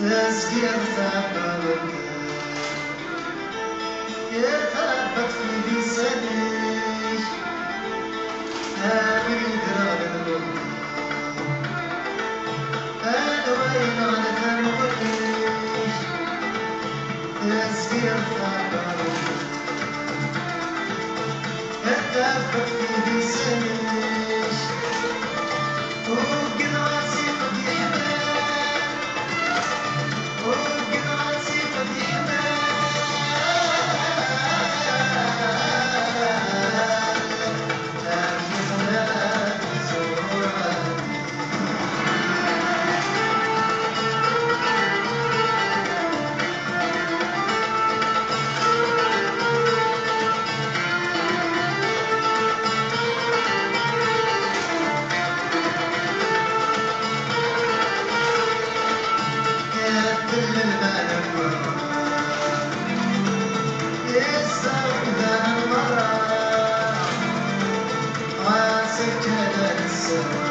Let's get that going. Get that. never be the same. Yes.